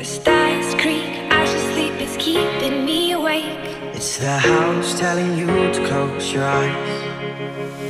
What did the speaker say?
The stars creak, I should sleep, it's keeping me awake. It's the house telling you to close your eyes.